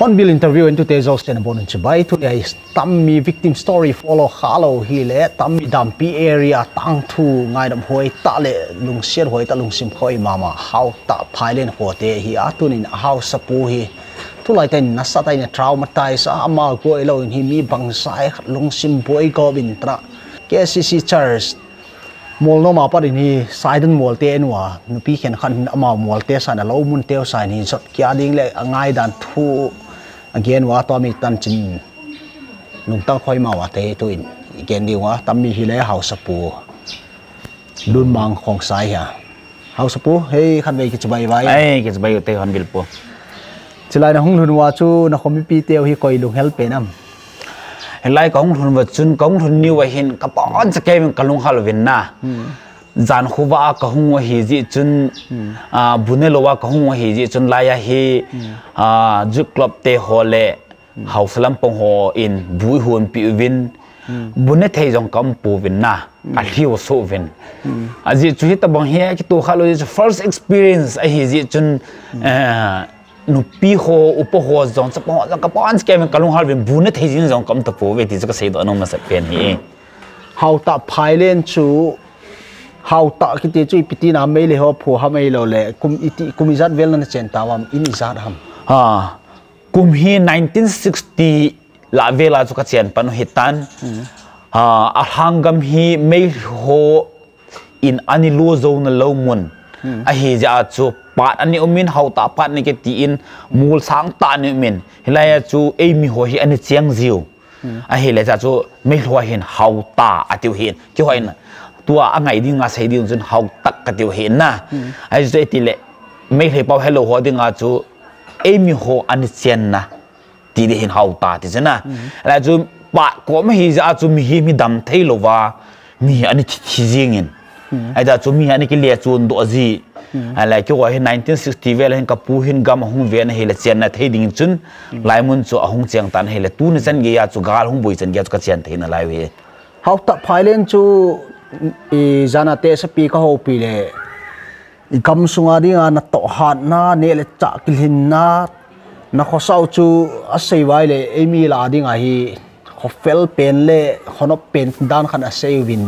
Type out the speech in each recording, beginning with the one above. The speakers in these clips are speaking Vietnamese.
Hornbill interview into te zo sten bon chi bai tu ai tammi victim story follow halo hi le tammi dampi area, tang thu, ngai dam hoi, ta le, lung sier hoi, ta lung sim khoi, mama how ta phailen ho te hi atunin how sapu hi. Tu lai ten na sa tai na traumatize ama ko elo hi, mi bang sai, lung sim boi go bin tra. KCC church mol no ma pa ni saidan mol te enwa nupi khen khan ama mol te sa lo mun te sai ni, sot kya ding le angai dan thu. Again wa to mi tan chin nung tang khoi ma wa te tu in again di wa tam mi hi le hau sapu lun mang khong sai ha hau sapu hey khan ve ki chubai vai ai ki chubai te hon bil po chilai na hung lun wa chu na khomi pi teo hi koi lung help pe nam lai kong thun wa chun kong thun ni wa hin ka pon cha ke kalung hal vin na zan khuwa ka hung hi ji chun a bunelo wa ka hung hi ji chun la ya hi a ju club te hole hau flam pong ho in bui hun pi win bune thei jong kam pu win na a hiu so win a ji chu hi ta bang he ki to khalo ji first experience a hi ji chun nu pi ho upo ho zong cha pong ka pon ke men kalung hal win hau ta ta ki te chui piti na mai le ho phu ha mai lo le. Kum iti kum izat vel na chen tawam in izat ham. Ha. Kum hi 1960 la vela chu ka chen pan hitan ha a hangam hi mai ho in ani lo zo na lo mun. A hi ja chu pat ani umin hau ta pat ni ke ti in mul sang ta ni min. Hilaya chu ei mi ho hi ani chiang ziu. A hi le cha chu mai lo hin hau ta atiu hin. Ki hoin tua a ngai ding nga sei ding chun hau tak ka tiu hin na. Ai zai ti le me le pau hello ho ding nga chu e mi ho an chen na. Ti de hin hau ta ti chana la chu pa ko ma hi za chu mi hi mi dam thei lo wa mi ani thi thi jing in ai da chu mi ani ki le chun do ji ai la ki wa 1960 vel hin ka pu hin gam hung ve na hi le chen na thei ding chun. Lai mun chu ahung chang tan hi le tu ni chan ge ya chu gal hung bui chan ge chu ka chen thei na lai we hau ta phailen chu i zana te sa pi ka ho pi le. I kam sunga di nga na to hat na ne le cha kil hin na. Na kho sau chu a sei wai le e mi la di nga hi. Kho fel pen le khono pen dan khan a sei win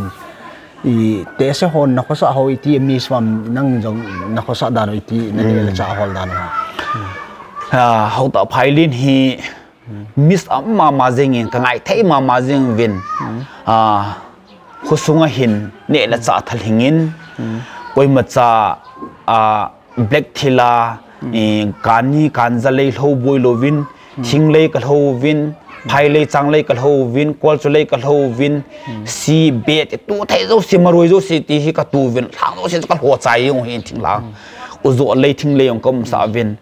i te se hon na kho sa ho i ti mi swam nang jong na kho sa dan i ti na ne le cha hol dan ha ha hau ta phailin hi. Miss amma ma jeng in ka ngai thei ma ma jeng win a khusunga hin ne la cha thal hingin koi ma cha a black thila e kani kanja lei hlo boi lo win thing lei ka hlo win phai lei chang lei ka hlo win kwal chu lei ka hlo win si be te tu thai zo si maroi zo si ti hi ka tu win thang zo si ka ho chai yong hin thing la u zo lei thing lei yong kom sa win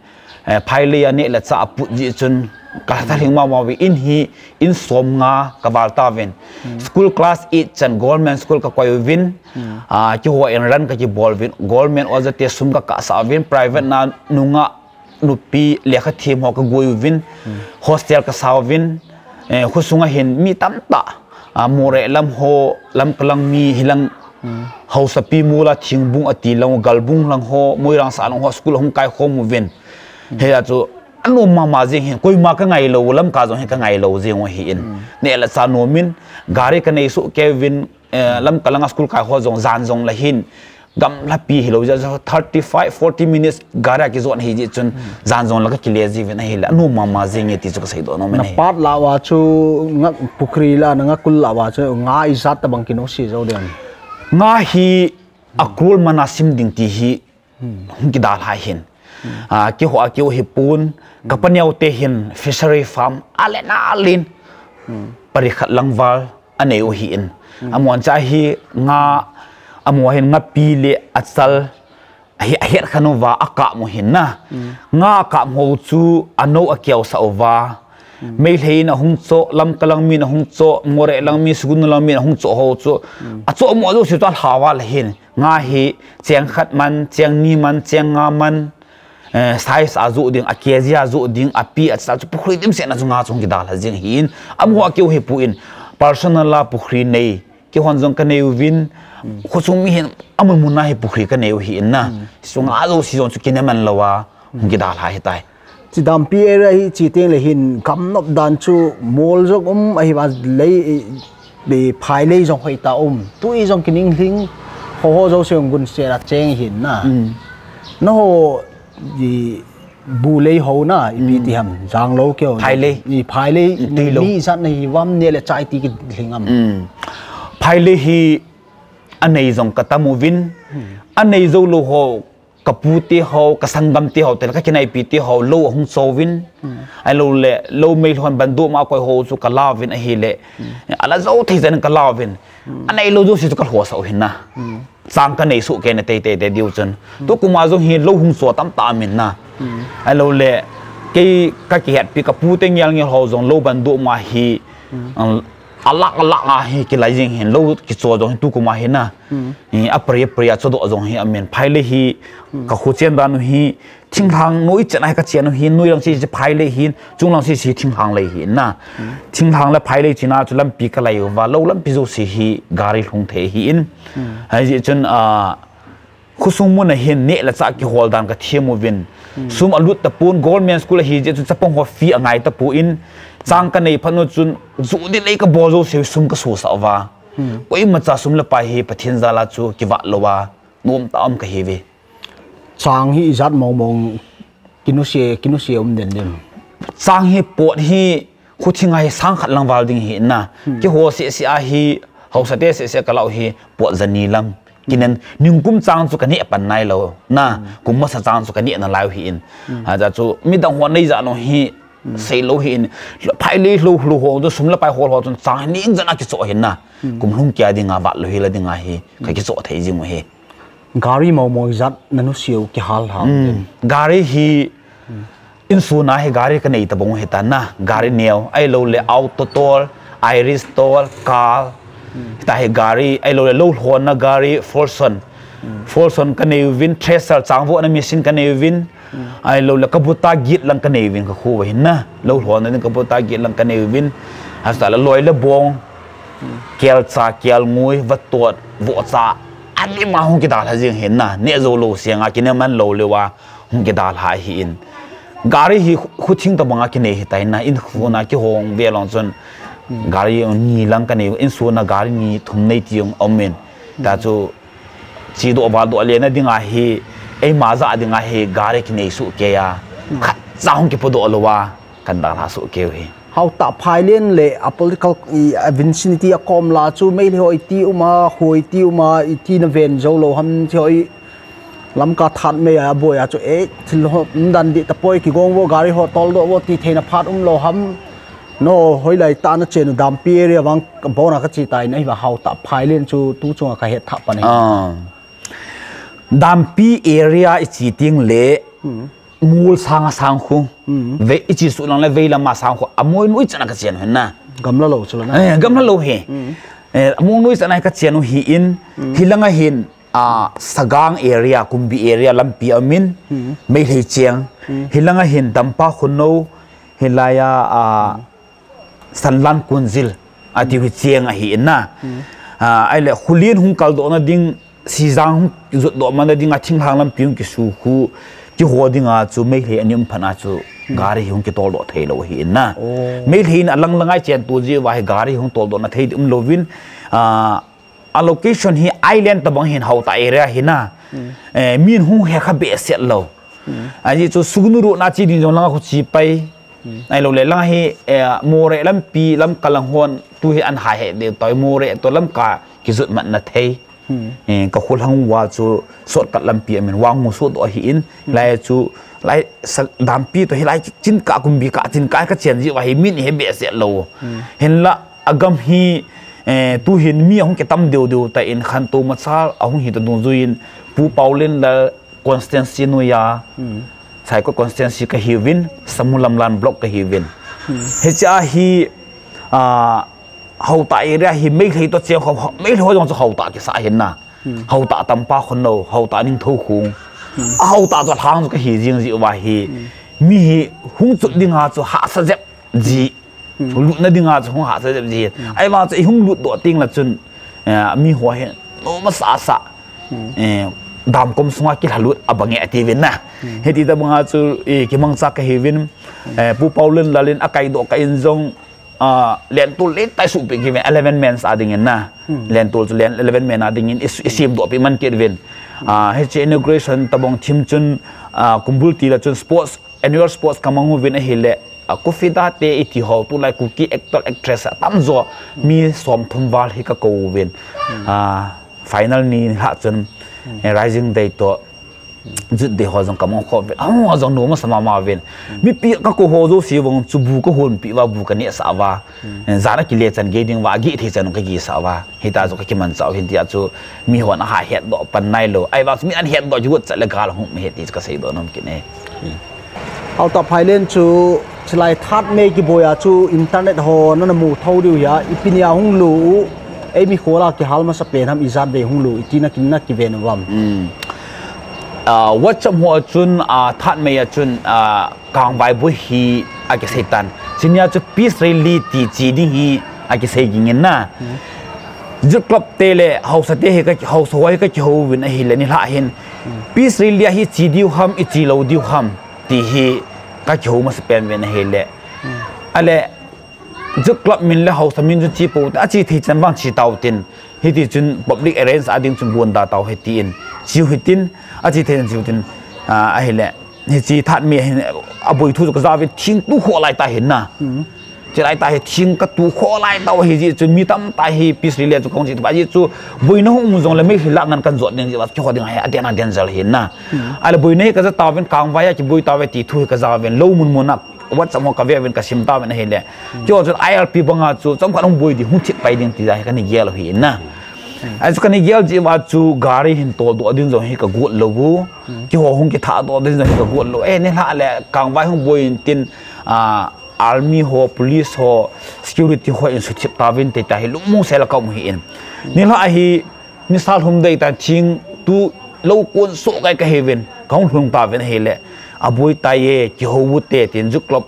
phai lei ane la cha pu ji chun. Ka ta hing ma ma wi in hi in som nga ka bal ta vin. School class 8 chan government school ka koy vin. A ki ho en ran ka ki bol vin. Government oza te sum ka ka sa vin. Private na nunga nupi lekha thim ho ka goi vin. Hostel ka sa vin. Khusunga hin mi tam ta. A more lam ho lam kalang mi hilang hau sa pi mula thing bung ati long galbung lang ho moirang sa long ho school hong kai ho mu vin he ya chu anu ma ma jing hin koi ma ka ngai lo lam ka zo he ka ngai lo jing hi in. Ne la sa no min gari ka nei su kevin lam kalanga school ka ho zong zan zong la hin. Gam la pi hi lo ja 35 40 minutes gara ki zon hi ji chun zan zong la ka ki le ji ven hi la anu ma ma jing ti chu sai do no men pat la wa chu nga pukri la nga kul la wa chu nga izat ta bang kino si zo den. Nga hi akrul mana sim ding ti hi hum ki dal ha hin a ki ho a ki hipun kapanyau te hin fishery farm ale na alin parikhat langwal ane o hi in amon cha hi nga amo hin nga pi le achal hi hiat khanu wa aka mu hin na. Nga ka mo chu ano akyaw sa ova mai lei na hung cho, lam kalang mi na hung cho more lang mi, sugun lang mi na hung cho ho cho. A cho mo do si to hawa hin nga hi cheng khat man cheng ni man cheng nga man size azu ding a kezi azu ding a pi at sa chu pukhri dim se na chu nga chung ki dal ha jing hin. Am wa keu he pu in. Personal la pukhri nei. Ki hon jong ka nei win khu chung mi hin am mu na he pukhri ka nei hi na. Su nga zo si jong chu ki ne man lawa ki dal ha he tai. Chỉ đam pi area hi chỉ tiếng là hin cầm nộp đàn chu mol jok um ai mà lấy bị phai lấy trong hơi ta um. Tui trong cái nín hình ho ho zo seong gun se la cheng hin na. Nó ho gì bu lấy ho na bị ti ham giang lâu kiểu phai lấy gì phai lấy ti lo ni san này vam ne le chai ti cái hình am phai lấy hi anh này dòng cả tamu vin anh này dâu lo ho kapu ti ho kasangam ti ho tel ka kinai pi ti ho lo hung so vin ai lo le, lo mail hon bandu ma ko ho su kala vin a hi le. Ala zo thei zan kala vin anai lo zo si ka ho so hin na. Sang ka nei su ke na te te te diu chen. To kuma zo hi lo hung so tam ta min na. Ai lo le, ke ka ki het pi kapu te ngyal ngyal ho zong lo bandu ma hi alak alak a hi ki lai jing hin lo ki cho dong tu kuma hin na ni a priya cho do dong hi amen phai le hi ka khu chen dan hi thing hang noi chen ai ka chen hi noi lang si phai le hin chung lang si si thing hang le hi na thing hang la phai le china chu lam pi ka lai wa lo lam pi zo si hi gari hlung the hi in hai ji chen a khusung mun hin ne la cha ki hol dan ka thiemu vin sum alut ta pun government school hi je chu chapong ho fi angai ta pu in chang ka nei phanu chun zu di lei ka bozo se sum ka su sa wa koi ma cha sum la pa hi pathin za la chu ki wa lo wa nom ta am ka hi ve chang hi zat mong mong kinu se kinu se um den dem chang hi pot hi khu thi ngai sang khat lang wal ding hi na ki ho se se a hi ho sa te se se ka lau hi pot zani lam kinen ning kum chang chu kani pan nai lo na kum ma sa chang chu kani na lai hi in ha ja chu mi dang ho nei ja no hi sei lo hi in phai le lo lo ho do sum la pai ho ho chun chang ni ing jana ki cho hin na kum hlung kya dinga wa lo hi la dinga hi ka ki cho thei jing mo hi gari mau mau zat nanu siu ki hal ha gari hi in su na hi gari ka nei ta bong he ta na gari neo ai lo le auto tol iris tol car ta hi gari ai lo le lo hon na gari forson forson ka nei win tracer chang vo na machine ka nei win ai lo le kabuta git lang ka nei win ka khu hin na lo hon na kabuta git lang ka nei win hasta la loi le bong kel cha kel ngui va tot vo cha ani ma hong ki dal ha jing hin na ne zo lo sianga ki ne man lo le wa hong ki dal ha hi in gari hi khu thing ta banga ki ne hi tai na in khu na ki hong ve long chon gari ni lang ka ne in su na gari ni thum nei ti amen omen ta chu chi do ba do le na hi ei ma za dinga hi gari ki ne su ke ya khat za hong ki po do lo wa kan da ha su ke hi how ta phai len le a political vicinity a kom la chu mai le hoi ti uma hoi ti uma i ti na ven zo lo ham ti hoi lam ka that me a boy a chu e thil ho dan di ta poi ki gong wo gari ho tol do wo ti theina phat um lo ham no hoi lai ta na chen dam pi area wang bo na ka chi tai nei wa how ta phai len chu tu chu ka het tha pa nei dam pi area i chi ting le mul sang sang khu ve i chi su lang le ve la ma sang khu. Amoi nui chana ka chen hen na. Gam la lo chu la na. Eh gam la lo he. Eh among nui chana ka chen hi in. Hilanga hin a sagang area kumbi area lampi amin. Mai lei cheng. Hilanga hin dampa khunno hilaya a sanlan kunzil ati hu cheng a hi na. A ai le khulien hung kal do na ding si jang zot do man ding a thing hang lam piung ki su khu ki ho ding a chu mai le anim phana chu gari hung ki tol do thei lo hi na. Mai le in alang langai chen tu ji wa gari hung tol do na thei um lovin a allocation hi island ta bang hin hau ta area hi na. Min hung he kha be set lo. Ai chu sugnu ru na chi din jong langa khu chi pai. Ai lo le la hi more lam pi lam kalang hon tu hi an ha he de toy more to lam ka ki zut man na thei ka khul hang wa chu sot kat lam pi amen wang mu su do hi in. Lai chu lai dam pi to hi lai chin ka kum bi ka chin ka ka chen ji wa hi min he be se lo. Hen la agam hi tu hin mi hong ke tam deu deu ta in. Khan to ma cha ahung hi to dun zuin pu paulin la constancy no ya. Sai ko constancy ka hi win samulam lan block ka hi win. He cha hi a hậu tại area hi mấy khi tôi chơi không mấy thôi trong hậu tại cái xã hiện na hậu tại tầm ba con đầu hậu tại ninh thâu khung hậu tại cho thang cái hi riêng gì và hi mi hi hung chút đi ngã cho hạ sa dẹp gì lụt nó đi ngã cho hung hạ sa dẹp gì ai mà cho hung lụt độ tiếng là chun mi hoa hiện nó mà xã xã dam kom sunga ki halut abange ati vin na heti ta banga chu e ki mang sa ka hevin pu paulin lalin akai do ka in zong len tul le tai su pe ki 11 men sa ding na len chu len 11 men ading in isim do pi man ki vin. He che inauguration tabong thim chun kumbul ti la chun sports annual sports kamangu vin a hile. Ku fida te iti ho tu lai ku ki actor actress tam zo. Mi som thum wal hi ka ko vin final ni ha chun rising day to zit de ho zong kam ko ve ang ho zong no ma sama ma ven mi pi ka ko ho zo si wong chu bu ko hon pi wa bu ka ne sa wa za na ki le chan ge ding wa gi the chan ka gi sa wa hi ta zo ka ki man chao hin dia chu mi ho na ha het do pan nai lo ai wa mi an het do ju cha le gal hum he ti ka sei do nom ki ne เอาต่อไปเล่นชูชลายทัดเมกิบอยาชูอินเทอร์เน็ตฮอนั่น uh, what cham ho chun a that me ya chun a kang vai bu hi a ke setan sinya chu peace rally ti chi ding hi a ke se ging na. Ju club te le house te he ka house wai ka chu win hi le ni la hin peace rally hi chi diu ham i chi lo diu ham ti hi ka chu ma spen wen he le ale ju club min le house min ju chi po ta chi thi chan bang chi tau tin. Hi ti chun public arrange ading chun buan da tau he ti in. Chiu hi tin à chỉ the jiu tin a hele he chi that mi a boi thu ka zawi thing tu kho lại ta hin na chỉ lại tại thiên các tu khó lại tao hi gì chú mi tâm tại hi biết li lệ chú công chỉ tại gì chú bùi nó không dùng là mấy hi lạc ngăn căn ruột nên là bắt cho họ đừng hay ăn ăn ăn giờ hiền na à là bùi này cái tao bên càng vay chỉ bùi tao về thì thu cái giờ bên lâu muốn muốn nạp vật sống cái về bên cái sim tao bên hiền lệ cho chú IRP bằng chú trong khoản ông bùi thì hút chết bay đến thì ra cái này giờ là hiền na ai chu ni gel ji wa chu gari hin to do din zo hi ka gu lo bu ki ho hung ki tha do din zo hi ka gu lo e ne la le kang vai hung boi tin a army ho police ho security ho in su chip ta vin te ta hi lu mu se la ka mu hi in ni la hi misal hum dei ta thing tu lo kun so cái cái heaven không hùng ta bên hele abui taye jehowu te tin zuklop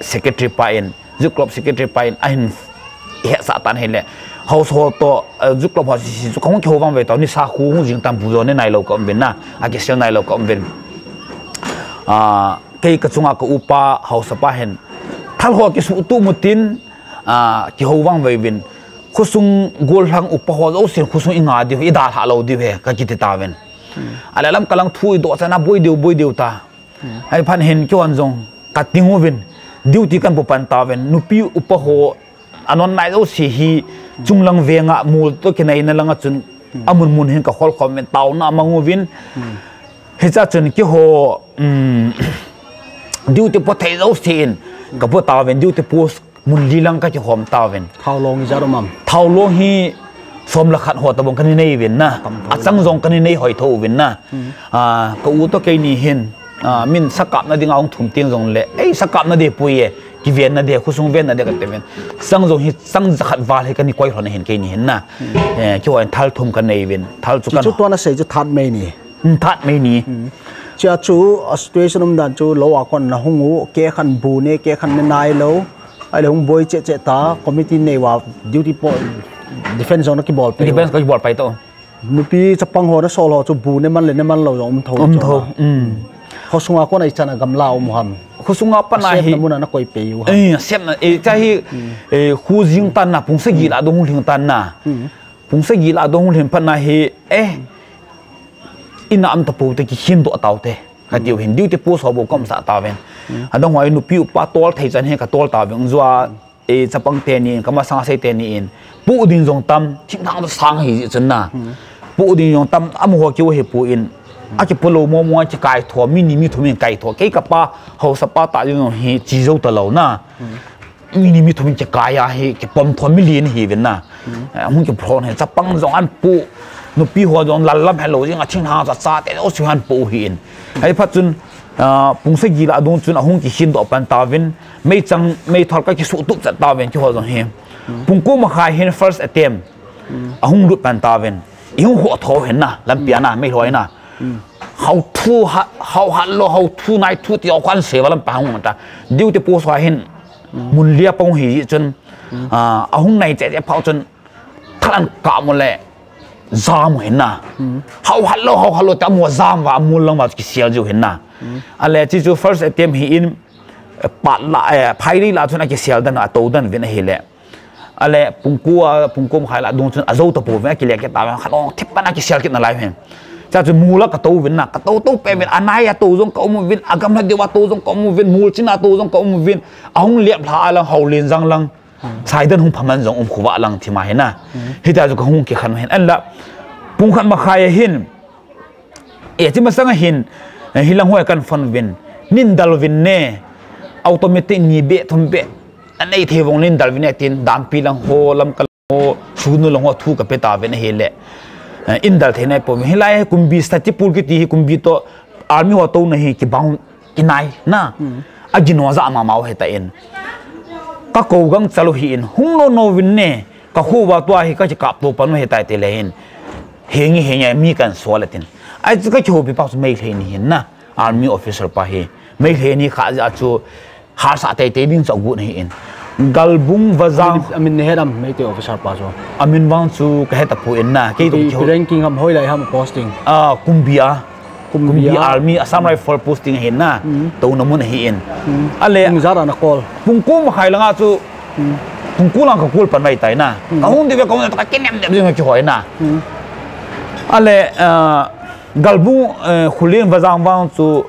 secretary pain club secretary pain ahin he sa tan hele household to zuklop ha si zu kong kho wang ve to ni sa khu hu jing tam zo ne nai lo ko ben na. A ke sel nai lo ko ben a ke ka chunga ko upa house pa hen. Thal ho ki su tu mutin a ki ho wang ve bin khusung gol hang upa ho zo sin khusung inga di i da ha lo di ve ka ki ti ta ven. Ala lam kalang thui do sana boi deu boi deu ta. Ai phan hen kyo an jong ka tingu vin duty kan po pan ta ven. Nupi upa ho anon nai do si hi chunglang venga mul to kinai na langa chun amun mun hình ka khol khom men taw na mang uvin hết cha chun ki ho duty po thai zo sin ka po taw ven duty post mun lilang ka ki hom taw ven thau long ja ro mam thao long hi som la khat ho ta bông cái này ven na achang jong cái này hỏi tho ven na à cái u to ke ni hin min sakap na ding aung thum ting jong le ei sakap na de pui ye ki ven na sung khusung ven na cái ka temen. Sang zo hi sang zakhat wal he ka ni koi hron hin ke ni hin na. Eh, ki wan thal thum cái này ven. Thal chu cái. chu toàn là sei chu that mấy ni. Hmm, that mấy ni. Hmm. Cha chú situation um dan chu lo akon na hungu ke khan bu ne ke khan ne nai lo. Ai hung boy che che ta committee nei wa duty po defense zone ki ball pe defense ko ball pai to. Nupi chapang ho na sol ho chu bu ne man mặn lâu rồi lo om tho om um khosunga ko na ichana gamla omham khosunga pa na hi namuna na koi peu ha eh sem na e cha hi hmm. e eh, khu jing tan na pungse gi la dong ling tan na. Hmm. Pungse gi la dong ling pa na hi eh ina am ta po te ki hin do taw te. Ka hmm. tiu hin diu te po so bo kom sa ta ven. Adong wai nu piu pa tol thai chan he ka tol ta veng zwa e chapang te ni kama sa se te ni in pu din jong tam thing thang do sang hi chen na. Pu din jong tam am ho kyu he pu in อาจจะปลูมัวมัวจะไก่ถั่วมินิมิถุมิไก่ถั่วเกี่กับป้าเขาสปาตายอยู่ตรงเฮจีโร่ตลอดนะมินิมิถุมิจะไก่อะเฮจะปมถั่วมิเลียนเฮเวนนะมึงจะพร้อมเห็นสับปังสองอันปูนุปีหัวจงลัลลับเฮโลยังอาชิงหาจัตซาแต่โอชิฮันปูเห็นไอ้พัดจุนปุงเสกีละดงจุนอะหงกิชินต่อปันตาเวนไม่จังไม่ทอดก็คิสุดตุจัตตาเวนที่หัวจงเฮปุงกูมาขายเห็น first attempt อะหงรุดปันตาเวนอีหงหัวโถเห็นนะลำเปียนะไม่ลอยนะ hầu thu ha hau lo hầu thu này thu ti okwan se walam pahung ta điều te po swa hin mun lia pong chân à a ahung chạy chạy phau chun thalan ka mo le zam hin na. Hmm. Hầu ha lo hầu ha lo ta mo zam và mua lòng ma ki sia ju hin na. Hmm. Ale chỉ chu first attempt hi in pat la eh, phai ri la chuna ki sia dan a to dan vin hi le. Ale pungku ah, pungkum khai la dung chun azau ta po ve ki le ke cái ma khalong thip pa na ki sia cái na lai hin cha chu mula ka to vin na ka to to pe vin anai ya to zong ka mu vin agam na dewa to zong ka mu vin mul chin na to zong ka mu vin ahung liap la lang hau lin zang lang sai dan hung phaman zong um khuwa lang thi ma he na hi ta chu ka hung ke khan hen an la pung khan ma khai hin e ti ma sang hin hi lang hoi kan fon vin nin dal vin ne automatic ni be thum be anh ấy thì vong lên dalvin này tin đam pi lang ho lam kal ho sunu lang ho thu ka pe ta ven he le in dal the nai po hi lai kum bi sta ti pul ki ti kum bi to army ho to na hi ki bang ki nai na. A gino za ma mau he ta in ka ko gang chalu hi in hung no no vin ne ka hu wa to hi ka kap to pan he ta te le in he ngi he nya mi kan so la tin. Ai ka chu bi pa mai le ni na. Army officer pa hi. Mai le ni kha ja chu har sa te te ding so gu ni in galbung vazang. Amin ne hedam mai te officer pa amin wang chu ka heta pu in na. Ke to ki ranking ham hoi lai ham posting. A kumbia. Kumbia. Army assam rifle posting hin na. To na mun hi in ale ung zara na call pungku ma khai langa chu pungku lang ka kul pan mai tai na. Ka hung de ka ka ken nem de ki hoi na. Ale galbung khulin vazang wang chu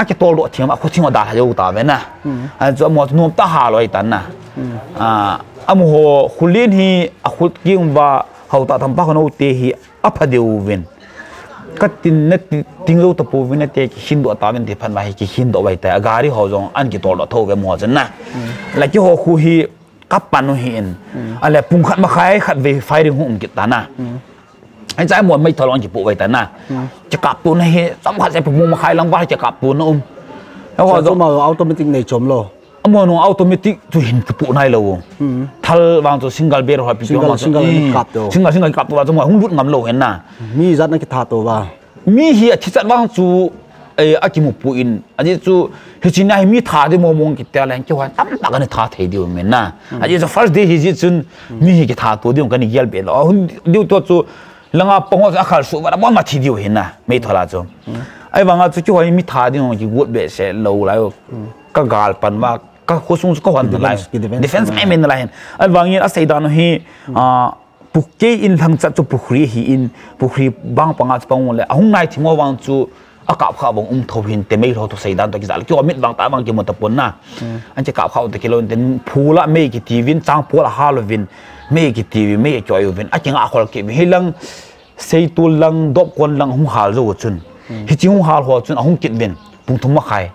a ke tol do thiam a khu thing da ha yo ta ve na. A chu mo nom ta ha loi tan na. A amu ho khulin hi a khut king ba hau ta tham ko no te hi a pha deu ven. Ka tin na ting lo ta po vin te ki hin do ta te phan ba hi ki hin do bai ta. Gari ho jong an ki tol do tho ve mo jan na. La ki ho khu hi kap pan no hi in ale pung khat ma khai khat ve firing hum ki ta na ไอ้ใจมวนไม่ทะลองจิปุไยแต่น่ะจะกลับปูนให้สัมผัสไอ้ผมมาขายลังบ้าจะกลับปูนนะอุ้มแล้วก็จะมาเอัตโนมัติในชมโลอมวนอัตโนมัติทุยเห็นจิปุนายเลยวทัลวางตัวซิงเกิลเบอร์หัวปีมาซิงเกิลกลับตัวซิงเกิลซิงเกิลกลับตัวจังหวหุ่นรุดงมโลเห็นน่ะมีจัดนักท้าตัวว่ามีเหี้ยที่จัดว่างจูเอออากิมุปุอินอันนี้จูเฮจินายมีท้าที่มองมองกิตเตอร์แล้วเจ้าตั้มตักันท้าเที่ยวเหม็นน่ะอันนี้จะ first day เฮจิจุนมีเฮียกิทาตัวเดียวกันนี่เยลเบลอ๋หุ่นเดียวตัวจู langa pongo a khal su ba ba ma thi diu hin na me thola cho ai wanga chu chu hoi mi tha ding ki wot be se lo la yo ka gal pan ma ka ko sung ko han la defense mai men la hin ai wangi a sei dan hi a pukke in thang cha chu pukhri hi in pukhri bang panga pang le ahung nai thimo wang chu a kap kha bong um tho hin te mei tho to sei dan to ki zal ki mit bang ta bang ki mo ta pon na an che kap kha te kilon ten phula me ki tivin chang pola halovin me ki tv me choi vin a chinga khol ki hi lang sei tu lang dop kon lang hung hal zo chun hi chi hung hal ho chun a hung kit vin pung thum ma khai.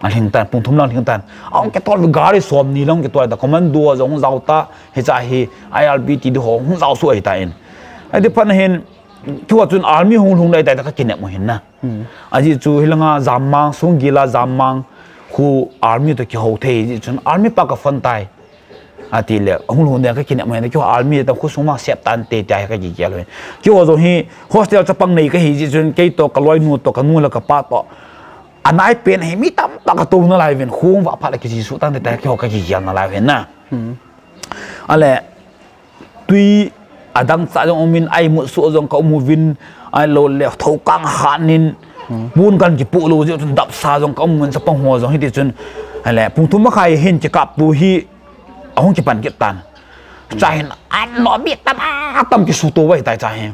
A hing tan pung thum lang hing tan a ke tol gari som ni lang ke to da commando zo hung zau ta. He cha hi irb ti do hung zau su ai ta in ai de pan hen chu chun army hung hung dai da ka kinet mo hin na. A ji chu hilanga zammang sung gila zammang khu army to ki ho the ji chun army pa ka fan tai ati le hung hung ne ka kin ma ne kyo army ta khu suma sep tan te ta ka ji ya lo kyo zo hi hostel cha pang ka hi ji jun ke to ka loi nu to ka nu la ka pa to. Anai pen hi mi tam pa ka to na lai ven khung wa pha la ki ji su tan te ta kyo ka ji ya na lai ven na ale tui adang sa jong min ai mu su jong ka mu vin ai lo le tho kang hanin bun kan ki pu lo chun dap sa jong ka mun sa pang ho jong hi ti chun ale pung tu ma khai hin ki kap pu hi ahong ki pan ki tan chahin an no bi tam a tam ki su to wai tai chahin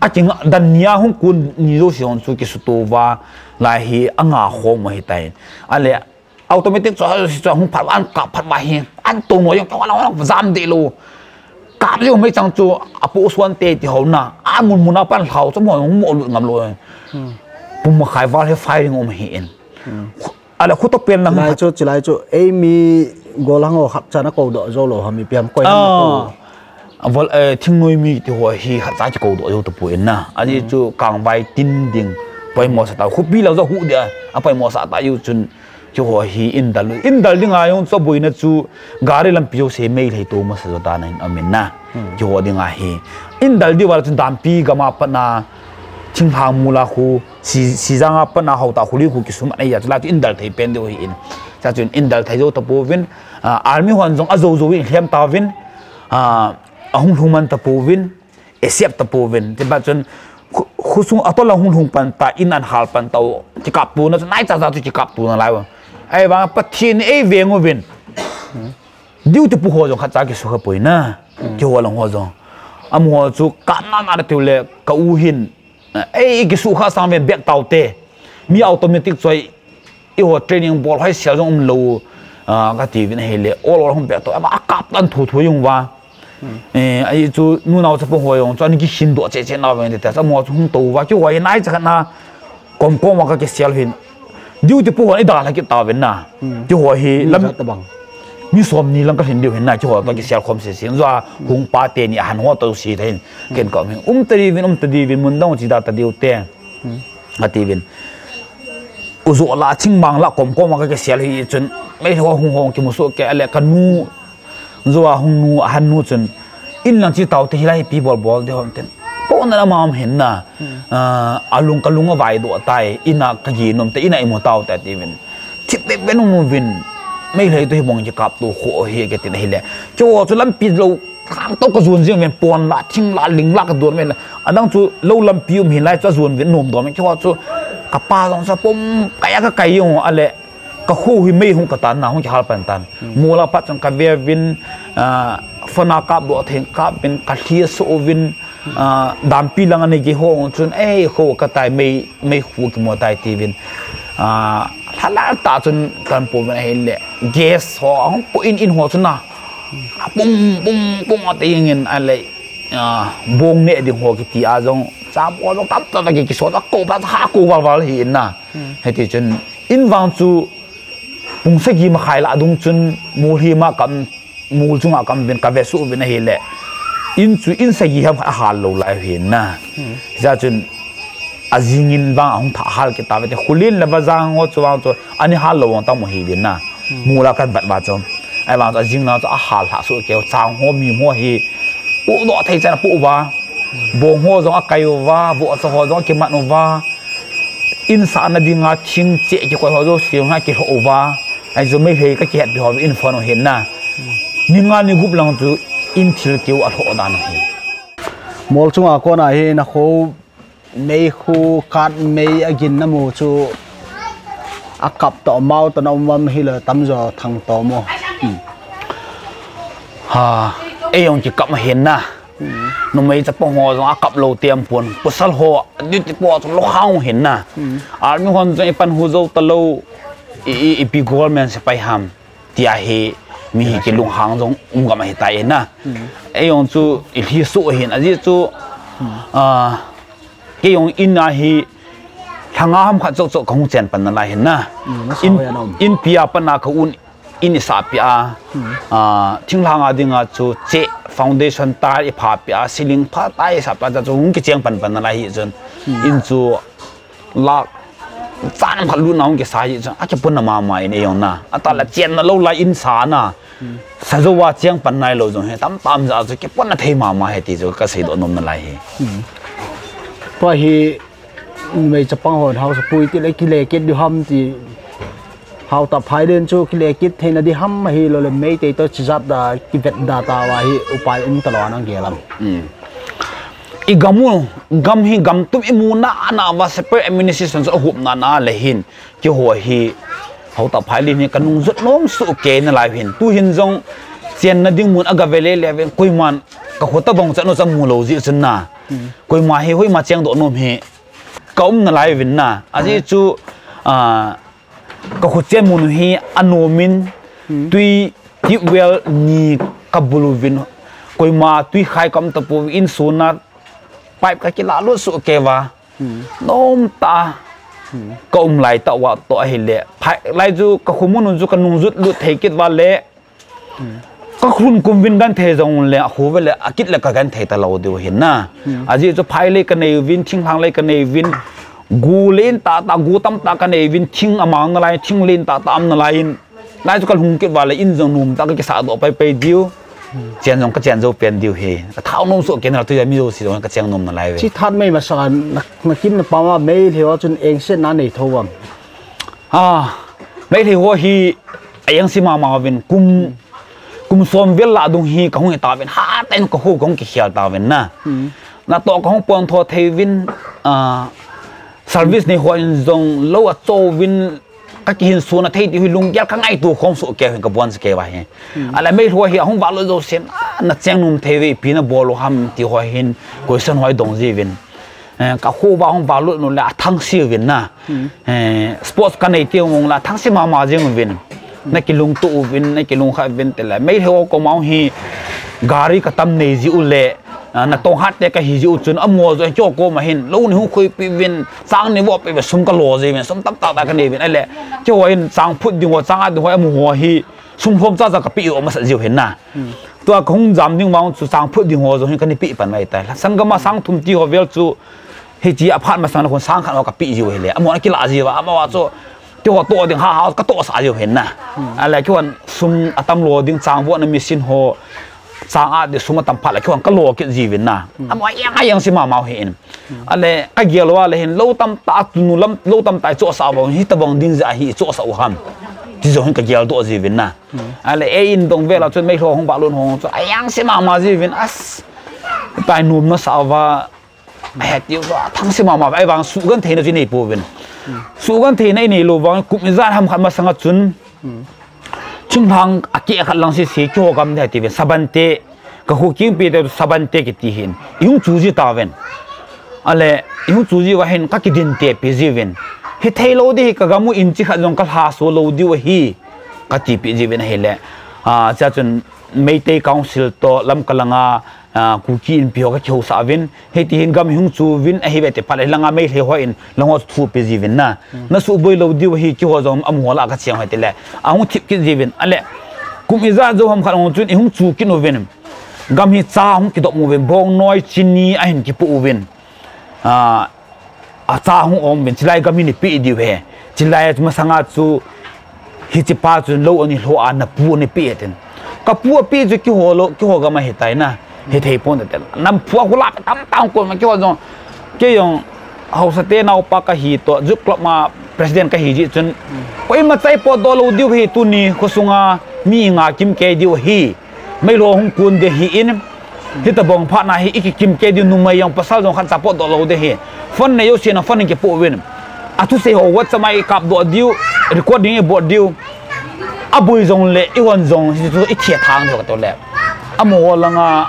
a ching dan nia hong kun ni do si hon su ki su to wa la hi anga ho mo hi tai ale automatic cho cho hong phat an ka phat wa hi an to no yang ka la zam de lo ka li mai chang chu apu suan te ti ho na a mun mun pan hau cho mo mo lu ngam lo pum ma khai wa he firing om hi in ala khu to pen na lai cho chỉ lai cho ai mi golang o khap chana ko do zo lo hami piam ko à vol thing noi mi ti ho hi khat cha chi ko do yo to pu in na ani chu kang vai tin ding. Pai mo sa ta khu bi lo zo hu dia. A pai mo sa ta yu chun chu ho hi in dal in dal ding a yong so boi na chu gari lam pio se mai lei to ma sa ta na amin na. Chu ho ding a hi. In dal di wal chun dam pi ga ma pa na. Ching phang mula khu. Si si zanga pa na hau ta khuli khu ki sum ai ya. La in dal thei pen de hi in. Cha chun in dal thai zo ta po vin army hoàn jong azo zo in hliam ta vin a hung human ta po vin esep ta pu vin ti ba chun khu sung atola hung hung pan ta in an hal pan tau ti kap pu na nai cha cha ti kap tu na lai wa ai ba pathin e vengo vin diu ti pu ho jong kha cha ki su kha poi na ki ho long ho jong am ho chu ka na na tu le ka u hin ai ki su kha sang ve bek tau te mi automatic choi i ho training ball hai sia jong um lo cái ka này là all or không biết to ama akap tan thu thu yung wa eh ai chu nu nau chapo ho yong chuan ki hin do che che na weng de ta sa mo chung to wa ki wai nai cha na kom kom ka ke sel hin diu ti po ai da la ki ta ven na ti ho hi lam ta bang mi som ni lang ka hin diu hin na chi ho ka ki sel khom se sin za hung pa te ni han ho to si thein ken ko mi um tri vin um tadi vin mun dong chi da ta diu te ka tivin uzo la ching mang la kom kom ka ke sel hi chun mai ho hung hong ki muso ke ale kan nu. Zwa hung nu han nu chun in lang chi tau te hilai pi bol bol de hom ten po na ma am hen na alung à, à, kalung vai do tai ina ka gi nom te ina i mo tau ta ti vin chit te ben mu mai lai to hi bong ji kap tu khổ hi ke tiền này lẽ cho cho lam pi lo khang to cái zun jing men pon la ching la ling la ka đuôn men anh chu lo lam lắm pi um hin lại cho zuan viện nôm đó mình cho cho cặp ba dòng sa pom cái cái cái yung anh lẽ cái khu hi mấy hung cái tan. Nào hung chỉ hal pan tan mua la pat trong cái về vin phana cặp độ thêm cặp vin cái thia số vin đam pi lang anh cái hong chun ấy khu cái tai mấy mấy khu cái mua tai ti vin. À thà là ta chun kan po bên hay lệ gas ho không po in in ho chun na. Bung bung bung ở đây ngin anh lệ à bung nè đi ho cái ti cái na thì in bung khai la dung hi ma su bên lệ in in ham na bang ang tha hal ke tawe te khulin la ba jang ngo chuwang chu ani hal lâu wang ta mo hi bin na là kan bat ba chom ai bang chu azing na chu hal ha su ke chang hoa mi mo hi pu do thei chan pu ba bo ho zong a kai wa bo so ho zong no wa in sa na dinga thing che ke ko ho zo si nga ke ho wa ai zo me he ka ke hat bi ho in phone hin na. Ninga ni gup lang chu in thil ke a ho da no hi mol chunga ko na hi na kho mấy khu cát mấy agin nam mu chu a kap to mau to na um hi la tam zo thang to mo ha ai ông chỉ cặp mà hiện na นมัยจะปงหัวจงอากับโลเตรียมปวนปุสลหัอยุติปอจงลูข้าวเห็นนะอาร์มีคนจงไอปันหูโจตะโลอีอีปีกอลแมนจะไปหามที่อาเฮมีเฮกิลุงหางจงอุ้งกับมาเฮตายเนะไอยองจูอีที่สู้เห็นอันนี้จูอ่าเกยองอินอาเฮทางอาหามขัดจกจกของเจนปันนั่นไรเห็นนะอินอินพิอาปนาเขาอุ่น in sa pia à thing a dinga chu che foundation tar i pha pia ceiling pha tai e sa pa cha chung ki cheng pan pan la hi chun. In chu la chan khat lu naung ke sa hi chun. A ke pun ma ma in e yong na. A ta la chen na lo la in sa na. Sa zo wa cheng pan nai lo jong he. Tam tam za chu ke pun na thei ma ma he ti chu ka sei do nom na lai he. Pa hi mấy chapang hon house hao pui ti lấy kile kết đi ham ti hao tập hai đến chỗ kile kết thế là đi ham hi lo le mấy tay tôi chỉ giáp da cái vẹt data và hi upai um talo nang kia lắm. I gamu gam hi gam tum imu na ana wa separate administration so hup na na le hin. Ki ho hi ho ta phai li ni kanung zut nom su ke na lai hin tu hin jong chen na ding mun aga vele le ven koi man ka khota bong cha no cha mu lo ji chun na koi ma hi hoi ma cheng do nom hi. Ka um na lai vin na a ji chu a ka khu chen mun hi anomin tui ti well ni kabulu vin koi ma tui khai kam ta pu in suna pipe ka kila lu su ke wa nom ta. Ka um lai ta wa to hi le phai lai ju ka khumun ju ka nung jut lu thei kit wa le ka khun kum vin gan the jong le hu ve le akit le ka gan the ta lo de hin na. Aji ju phai le ka nei vin thing hang le ka nei vin gu len ta ta gu tam ta ka nei vin thing amang na lai thing len ta ta am na lai lai ju ka hung kit wa le in jong num ta ka sa do pai pai diu chen jong ka chen zo pen diu he ka thau nom so ken ra tu ya mi zo si jong ka cheng nom na lai ve chỉ thắt mấy mà sao nó kim nó bao mà mấy thì họ chun sẽ nán này thôi vâng à mấy thì hoa hi ayang si mama vin kum kum som vel la dung hi ka hung ta vin ha ten ko hu kong ki khia ta vin na. Na to ko hong pon tho thei vin a service ni ho in zong lo a cho vin ka ki hin su na thei ti lung gyal khang ai tu khom su ke ka bon se ke wa he. Ala mei ho hi hong va lo zo sen na cheng num thei ve na bolo ham ti ho hin san hoi dong ji vin ka khu ba hong va lo no la thang si vin na. Sports ka nei ti ngong la thang si ma ma jeng vin na ki lung tu vin na ki lung kha vin te la. Mei ho ko mau hi gari ka tam nei ji u le na tong hat te ka hi ji u chun amo zo cho ko ma hin lo ni hu khoi pi vin sang ni bo pe sum ka lo ji vin sum tam ta ta ka ni vin ai le cho in sang phut ding ho sang a ding ho amo ho hi sum phom cha cha ka pi o ma sa ji hin na tua kong jam ding wang chu sang phut ding ho zo hin ka ni pi pan mai ta sang ga ma sang thum ti ho vel chu hi ji apart ma sang na kon sang khan ka pi ji ho le amo na ki la ji wa amo wa chu ที่ว่าตัวดิ่งห้าห้าก็ตัวสายอยู่เห็นนะอะไรที่ว่าซุมอตำรวจดิ่งจางพวกนั้นมีสินโฮ sang a de suma tam pha la khon ka lo ke jivin na amwa yang a yang sima mau hin ale ka gelwa le hin lo tam ta tunu lam lo tam tai cho sa bong hi ta bong din za hi cho sa u ham ti zo hin ka gel do jivin na ale e in dong vela chon mai lo hong ba lon hong cho a yang sima ma jivin as tai num na sa wa hết tiêu rồi thằng xem mà ai vàng su gan thế nó chỉ này bù bên sụ gần thế này này lo vàng cụm ra ham khăn mà sang chun chung ake khalang lang si se kyo gam ne ti ve sabante ka hu king pe de sabante ki ti hin yung chu ji ta ven ale yung chu ji wa hin ka ki din te pe ji ven he thei lo de ka gamu in chi khat jong ka ha so lo di wa hi ka ti pe ji ven hele a cha chun meitei council to lam kalanga ku ki in pio ka kheu sa vin he ti hin gam hung chu vin a hi ve te phale langa mei le ho in lango thu pe ji vin na. Na su boi lo di hi ki ho zom am ho la ka chiang ha te le a hu thip ki ji vin. Ale kum iza zo ham khalong chun hung chu ki no vin. Gam hi cha hung ki do mu vin. Bong noi chini a hin ki pu vin. A a cha hung om vin. Chilai gam ni pi di ve chilai ma sanga chu hi chi pa chu lo ani lo an na pu ni pi ten kapua pi chu ki holo, ki hoga ma hetai na. He thei pon de nam phua hula tam tam ko ma kyo jong ke yong hau sa te na upa ka hi to, ju club ma president ka hi ji chun. Koi ma chai po do lo diu hi tu ni, ko sunga, mi nga kim ke diu hi. Mai lo hung kun de hi in. Hi ta bong pha na hi iki kim ke diu nu mai yang pasal jong khan sa po do lo de hi. Fon ne yo sina fon ke po win. Atu se ho wat samai kap do diu, recording e bo diu abui zong le i wan zong hi tu i thia thang do to le. Amo langa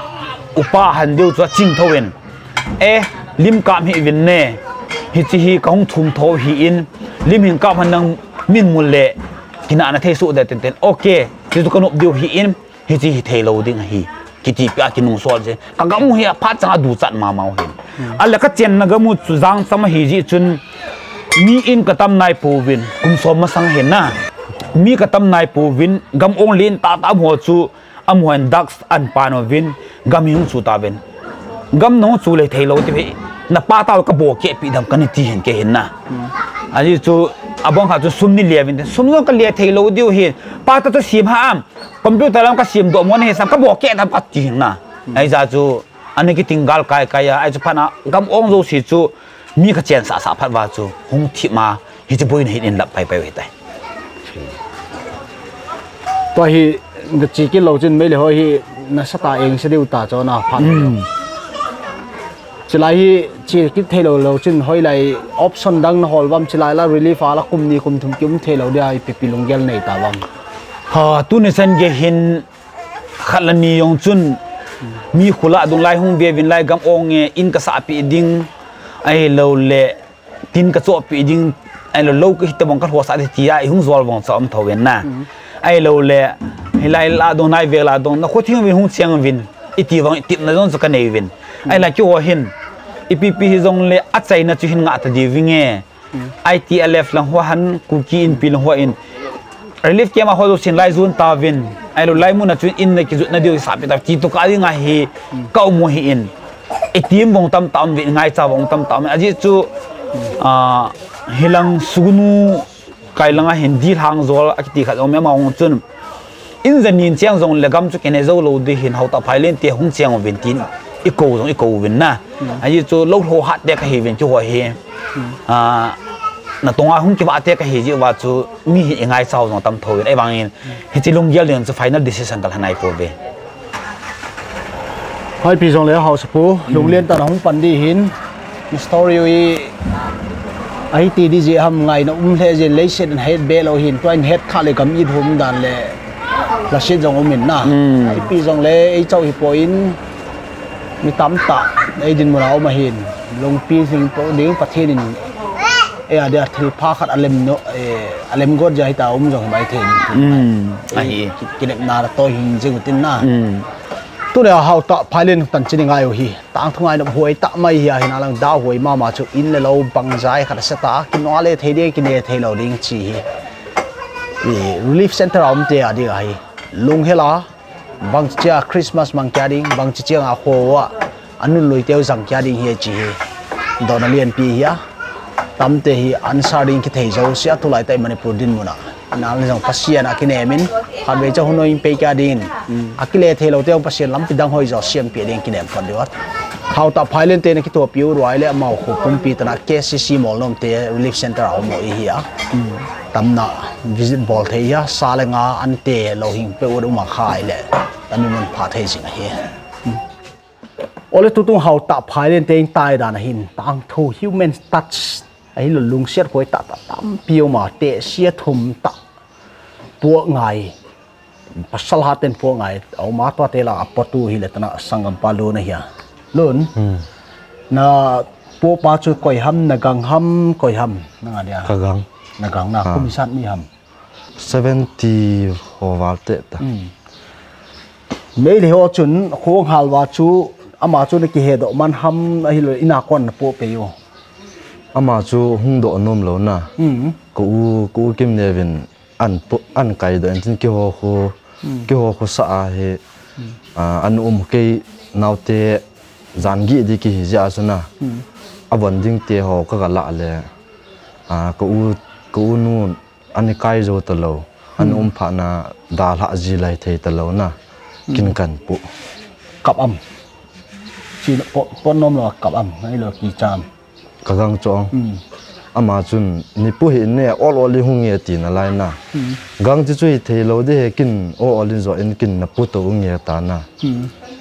upa han deu cho ching thowen e lim kam hi vin ne. Hi chi hi kaung thum tho hi in. Lim hin kam han nang min mul le. Kina na thei su da ten ten. Okay ti tu kanop deu hi in. Hi chi hi thei lo ding hi. Ki ti pya ki nung sol je. Ka gamu hi pha changa du chat ma mau hin. Ala ka chen na gamu chu jang sama hi ji chun. Mi in ka tam nai pu vin. Kum som ma sang hen na mi ka tam nai pu vin, gam ong lin ta ta mo chu, am hoan dax an panovin gam yung chu ta ven. Gam no chu le thailo ti na pa ta ka bo ke pi dam kan ti hen ke hen na. Ani chu abong ha chu sum ni le vin sum no ka le thailo diu hi. Pa ta ta sim ha am, computer lam ka sim do mon he sam ka bo ke dam ka ti hen na. Ai za chu ani ki tingal kai kai ya ai chu phana gam ong zo si chu, mi ka chen sa sa phat wa chu, hung thi ma, hi chu boin hin in lap pai pai we tai. ตัวฮีกจีกินเราจนไม่เลยฮีน่าสตาเองเสียดิวตาจอนะพันจะไล่จีกินเทเราเราจนห้อยไล่ออปชั่นดังนะฮอลวัมจะไล่ละรีลีฟ้าละคุมนี้คุมทุมกุ้มเทเราได้ปิปิลงเกลในตาวัมฮะตุนสันเกหินขัลนียงจุนมีขุละดุงไล่หงเบียวินไล่กำองเงอินกษาปีดิงไอเราเละตินกระโจปีดิงไอเราโลกฮิตบังกัดหัวสาธิตยาไอหงสวลวังสอมทเวนนะ ai lo le hilai la dong nai ve la dong na kho thing vi hung chiang vin. Iti wang iti na zon cái này vin. Ai la ki wo hin ipp hi zong le a chai na chu hin nga ta di vinge ITLF lang ho han ku ki in pil ho in relief ke ma ho sin lai zun ta vin. Ai lo lai mu na chu in na ki zut na di sa pi ta ti to ka di nga hi ka mu hi in. Itim bong tam tam vin ngai cha bong tam tam aji chu a à, hilang sugunu kai langa hindi hang zol akiti khat ome ma ong chun. In the nin chiang zong le gam chu kene zo lo di hin hauta phailen te hung chiang wen tin. I ko zong i ko win na ai chu lo ho hat de ka hi wen chu ho he a na tonga hung ki ba te ka hi ji wa chu mi hi ngai chao zong tam tho ai wang in. Hi chi lung gel den chu final decision kal hanai po be hai pi zong le house pu lung len ta hong pan di hin. Story ai ti di ji ham ngai na um le je le sen head be lo hin twain head kha le kam i thum dan le la shit zong umin na ai pi zong le ai chau hi point mi tam ta ai din mo na ma hin lung pi sing to ding pathin in. E a dia thil pha khat alem no e alem god jai ta um jong bai then um ai ki nem na to hin jing tin na tu ne hau ta phailen tan chini ngai hi tang thungai na hoi ta mai hi hin alang da hoi ma ma chu in le lo bang jai khat sa ta ki no le thei de ki ne thei lo ding chi hi relief center om te adi hi lung hela bang chia christmas mang kya ding bang chi chiang a ho wa anun loi teu sang kya ding hi chi hi donalian pi hi tam te hi ansar ding ki thei zo sia tu lai tai manipur din muna nal jong pasian akine min khan ve cha huno in pe ka din akile the lo te pasian lam pidang hoi zo siam pe ding kinem pon diwat how ta phailen te ne ki to piu roi le mau khu pum pi tana kcc mol nom te relief center au mo hi ya tam na visit bol the ya sale nga an te lo hing pe u ma khai le tan mun pha thei jing hi ole tu tu how ta phailen te tai dan hin tang thu human touch ai lo lung siat hoi ta ta tam piu ma te sia thum ta pu ngai pasal haten pu ngai au ma to te la apotu hi le tana sangam palu na hiya lun na pu pa chu koi ham na gang ham koi ham na nga dia kagang na gang na kumisan mi ham 70 hovalte ta. Me le ho chun khong halwa chu ama chu na ki he do man ham hi lo ina kon na pu pe yo ama chu hung do nom lo na. Mm ko u ko u kim nevin an pu an kai do en tin ki ho khu ki ho khu sa a he. A an um ke naute zan gi di ki ja suna a bon ding te ho ka la le. A ko u ko u nu an kai zo to lo. An um pha na da la ji lai thei to lo na. Kin kan pu. Cặp âm chỉ bọn bọn nôm là cặp âm hay là kỳ chạm ka gang chong ama chun ni pu hi ne ol ol li hung ye ti na lai na. Gang chi chui the lo de he kin o ol zo en kin na pu to nge ta na.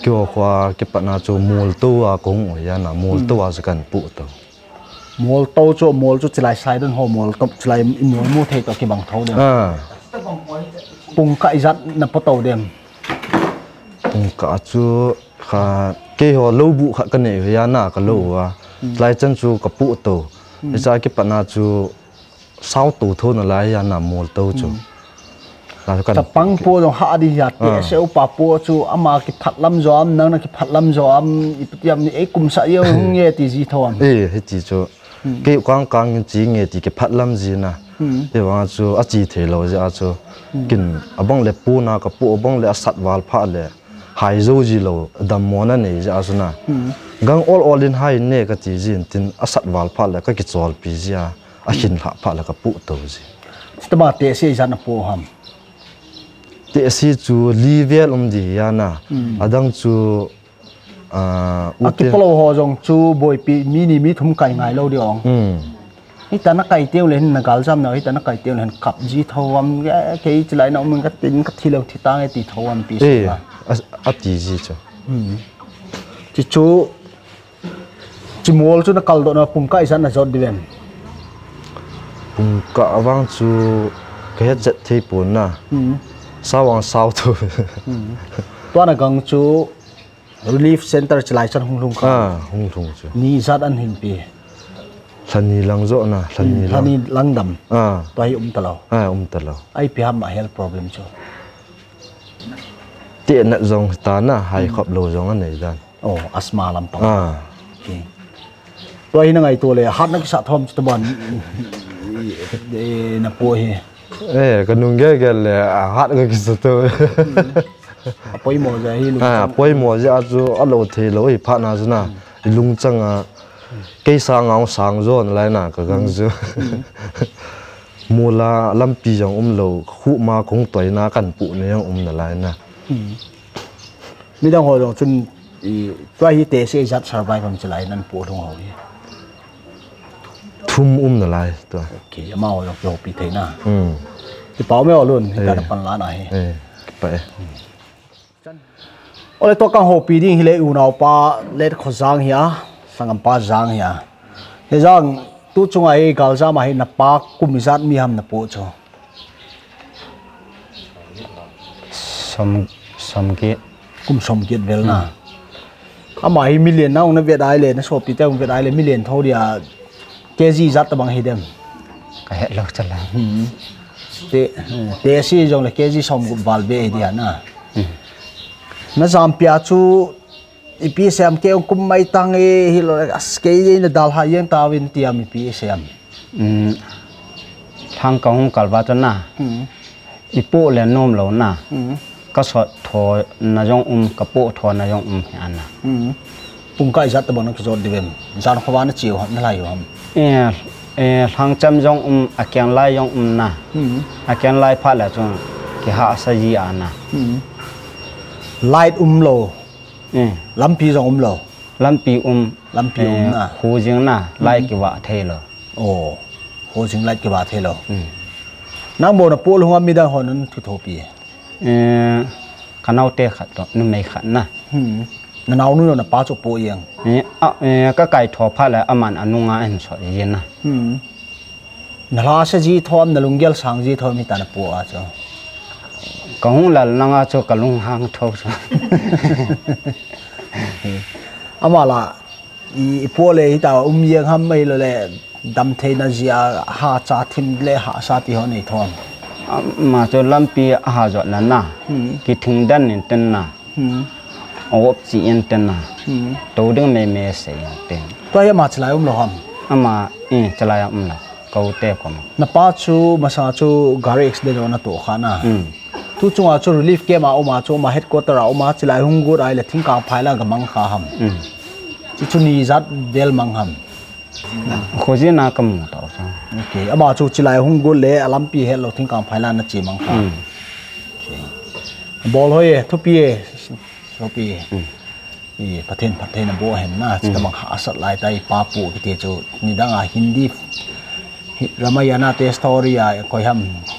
Kyo khwa ke pa na chu mul to a kong o ya na mul to a kan pu to. Mol to cho mol cho chilai sai don ho mol top chilai mol mu thei to ki bang thau dem a pung ka izat na po to dem ung ka chu kha ke ho lo bu kha ka ne ya na ka lo wa. lai chan chu ka pu to cha ke pa na chu sau tu tho na lai ya na mul to chu la kan ta pang po dong ha di ya te se u pa po chu ama ki phat lam zo am nang na ki phat lam zo am iptiam ni e kum sa yo hung ye ti ji thon ê hết chỉ cho cái quang quang chỉ nghe thì cái phát lâm gì nè thì mà cho à chỉ thấy lâu ra cho kinh à bông lệ pu na cái pu bông lệ sát vào phát lệ hai gì lâu đầm món này ra cho nè gang all all in hai nè cái chỉ gì tin sát vào phát lệ cái cái chol pi à à hin hạ phát lệ cái pu tàu gì ta ba te se na po ham. Thì si chu li vel um gì ya na. À đang chu à a ki polo ho jong chu boy pi mi ni mi thum kai ngai lo di ong hi ta na kai teu len na gal jam na hi ta na kai teu len kap ji thawam ge ke chilai na um ka tin ka thilo thi ta nge ti thawam pi ê sa à. à tí gì cho chi chu chi mol chu na kal do na pung kai san na jot diven cùng cả vang chú cái hết giật thế bốn na sao vang sao thôi? To na gang chu relief center chilai chan hung lung à hung thùng chú ni zat an hin pi lần này lăng rõ na này lăng thani lang dam à. To hi um talo à um lâu ai pi ham health problem chu tiện nợ dòng ta na hay khop lâu dòng anh này đan oh asma lam pang à. Hi na ngay tuwa le, hat na kisa thom sa taban na po hi. ê cái nung ghê ghê là à hát cái cái số Apoy mo za hi lu. à mùa ra chú ở lâu thì lâu thì phát na chú na lung chăng cây sang ngao sang rồi lại na cái gang chú mùa la lâm pi dòng um lâu khu ma cũng tuổi na cần phụ này um na lại na Mi dang ho dong chun tuwa hi te se zat survive am chalai nan po thong ho hi. thum um na lại Okay, ama ho dong yo pi thei na. ừ. Ti pao me ho lun, hi ta na pan la na hi. ê vậy. Kang ho pi ding hi le u nau pa let kho zang hi a sangam zang hi a he zang tu chunga e gal za ma hi na pa kum zat mi ham na po cho. Som som ki kum som kiet vel na ama hi million na na vet ai le na so pi te vet ai le million tho dia kg zat ta bang hi dem ka he lo chala te te si jong le kg som bal be dia na na zam pia chu ipi sem ke kum mai tang e hi lo as ke na dal ha yen ta win tiam ipi sem um thang ka hung kal ba to na. Ipo le nom lo na. Ka so tho na jong um ka po tho na jong um han na. Pung kai ta bang ki zot divem zan khwa na chiu na lai yom e e thang cham jong um a kyang lai jong um na. A kyang lai pha la chung ki ha sa ji ana light um lo e lam pi jong um lo lam pi um lam pi um na khu jing na lai ki wa the lo ồ hồ chính lại cái bà thế lo nang bộ nó bộ luôn mi đang hòn nó thu thô pi e ka nau te khat to nu mai khat na nó nào nữa nó ba chục bộ yên e a e ka kai tho pha la aman anunga en so yin na nó la sẽ gì thom nó lung gel sang gì thom mi ta nó bộ à cho hung la la nga cho ka lung hang tho so ama la i po le ta um yeng ham mai lo le dam the na zia ha cha thim le ha sa ti ho nei thom mà cho lâm pi ha zo na. Na ki thing dan in ten na. Op chi in ten na. To ding me me se in ten to ya ma chlai um lo ham ama in chala ya um la ko te ko ma na pa chu masa chu gari accident na. To khana tu chunga chu relief ke ma oma chu ma headquarter a oma chilai hung gur ai le thing ka phaila ga mang kha ham. Chu chu ni zat del mang ham. Kho ji na kam to so okay ama chu chilai hung gur le alam pi he lo thing ka phaila na chi mang kha. Bol hoye thu pi so pi i pathen pathen bo hem na chi ta mang ha asat lai tai pa pu ki te chu. Ni danga hindi hi- ramayana te story a koi ham a-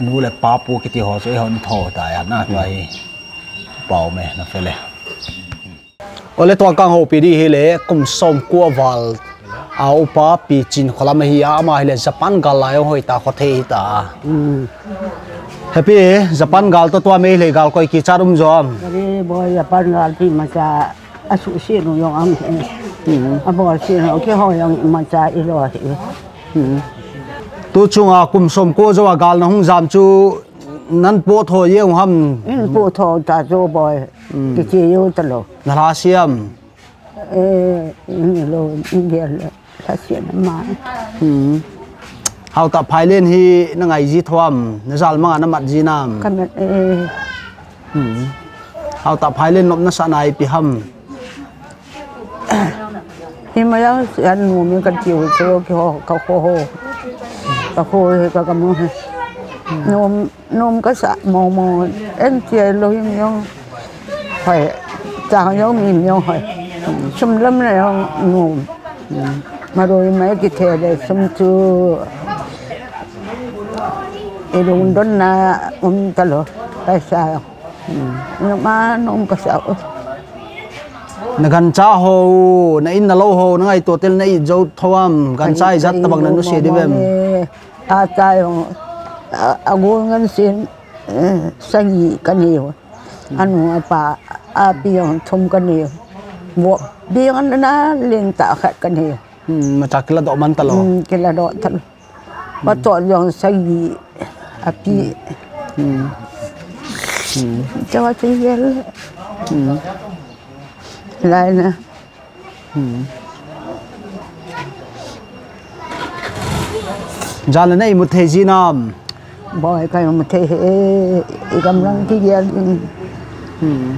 nu le pa pu ki ti ho so hon tho ta ya na ta hi pau me na fele ole to kang ho pi di hi le kum som kwa wal a upa pi chin kholam hi a ma hi le japan gal la yo hoi ta kho the hi ta happy japan gal to to me le gal koi ki charum jom Jadi boy apa ngal ti maca asu si no yang am apa si no ke ho yang maca ilo tu chunga kum som ko zo gal na hung jam chu nan po tho ye ham. In po tho ta zo boy ke ke yo ta lo. Na la siam eh in lo in dia la si na ma. Hau ta phai len hi na ngai ji thwam na zal ma na mat ji nam kan eh hau ta phai len nop na sa nai pi ham. Hi ma yang an mu mi kan ti zo ke ho ka ho ho ka ho ka ka mu nom nom ka sa mo mo en ti lo yang yang phải chào nhau mìm nhau, hỏi xung lâm này không? Ngủ mà rồi mấy cái thề để xung chưa thì đúng đó là ông ta lo tại sao nhưng mà nó không có sao na gan cha ho na in na lo ho na ngai to tel na i zo thwam gan chai zat ta bang na nu se divem à tại không à ngô ngân xin sang gì cái nhiều anh apa api yang thum cái nhiều bộ biang nó liên tạ khát cái nhiều ma cha kila do man ta lo. Hmm, kila do tal. Pato yung sagi api. Hmm. Jawa tinggal. Hmm. Lain na. jal na i mu the ji nam Boy kayo mati ikam lang tigil yung hmm.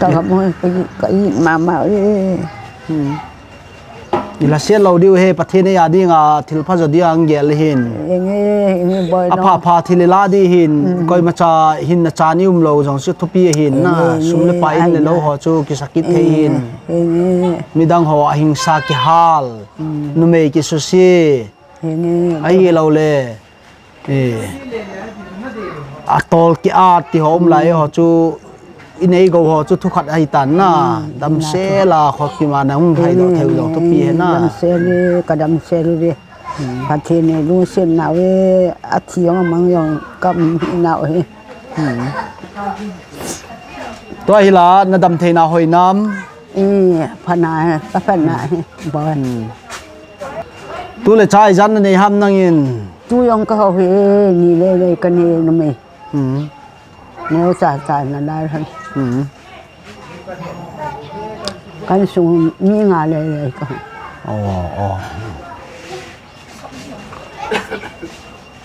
Taka mo kay kay mama eh. Ila se lo diu he pathe ne ya di nga thil pha zo di ang gel hin. Ingi boy a pha thil la di hin. Koi ma cha hin na cha ni um lo jong su thupi hin na. Sum le pa in le lo ho chu ki sakit the hin. midang ho ahingsa ki hal. Nu me ki su si. Ingi ai lo le. E a tol ki a ti hom lai ho chu in ei go ho chu thu khat ai tan na. Se la kho ki ma na hum thai lo theu lo to pi he na. dam se le ka dam se le pa thi ne lu sen na we a thi yong mang yong kam na we. To hi la na dam the na hoi nam. E pa na pa pa na bo tu le chai jan nei ham nang in. Tu yong ka ho he ni le le ka ne no me. Hm ne sa sa na na kan su mi nga le le ka oh oh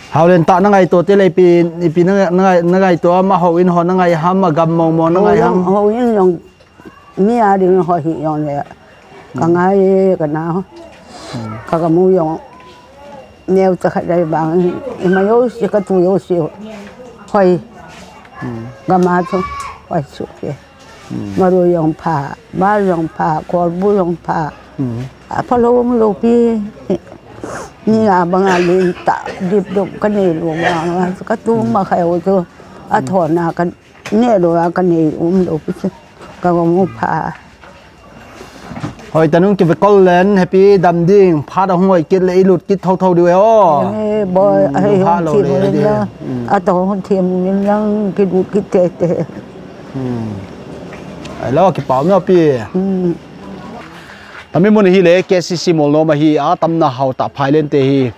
hào lên tạ nó ngày tổ tế lại pi pi nó nó ngày nó ngày tổ mà hậu in họ nó ngày ham mà gầm mong mong nó ngày ham. Ho yin yong mi a di ho hi yong le ka ngai ka na ka ka mu yong neo ta kha dai bang ma yo si ka tu yo si hoi ga ma chu hoi su ke ma ro yong pa ba yong pa ko bu yong pa a pa lo mu lo pi ni a bang a lin ta dip dum ka ne lo ba ka tu ma khai o chu a thon na ka ne lo a ka ne um lo pi chu ka go mu pa hồi ta nung kịp call lên happy đam ding phá đâu ngồi kết lấy lụt kết thâu thâu đi ô ê boy ai ha hon lo thi le mo de. la a to hon thi mo lang ki du ki te te ai lo kịp bảo nhau pi um ta mi mun hi le KCC mol no ma hi a tam na hau ta phai lên te hi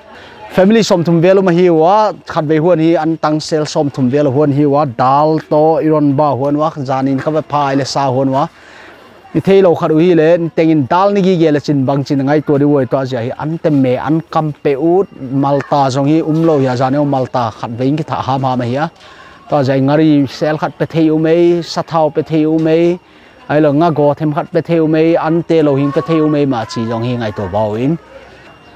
family som thum velo ma hi wa khat ve huan hi an tang sel som thum velo huan hi wa dal to iron ba huan wa janin ka va phai le sa huan wa ni thei lo khat hi le tengin dal ni gi ge la chin bang chin ngai to di woi to ja hi an te me an kam pe ut malta jong hi um lo ya jane malta khat vein ki tha ha ma ma hi a to ja ngari sel khat bê thei u sát sa bê pe thei u mei ai lo nga go them khat pe theu mei an te lo hing pe theu mei ma chi jong hi ngai to bau in.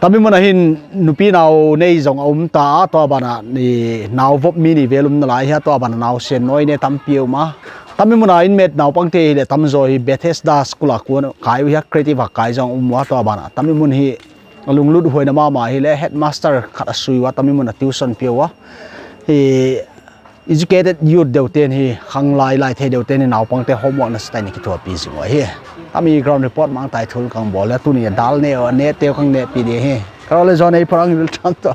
Tami mana hin nupi nau nei jong om ta to bana ni nào vop mi ni velum na lai ha to bana nau sen nói ne tam piu ma. Tami mana in met nau pang te le tam zo hi bethesda school ku cái hi creative cái jong ông um wa to bana tami mun hi lung lut hoi na ma ma hi le headmaster khat asui wa. Mình mun tuition piu wa. Hi educated youth เดียวเต้นฮีขังลายลายเทเดียวเต้นนาวปังเตะ homework นั่นสไตล์นี่คิดว่าปีสิงวะเฮอามี ground report มังไต่ทุนขังบอลแล้วตุนี่ดัลเนี่ยเนเตียวขังเนปีเดียเฮก็เลยจอนไอ้พลังยุลทันตัว